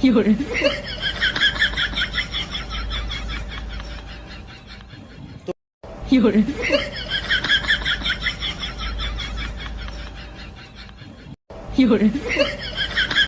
有人。有人。有人。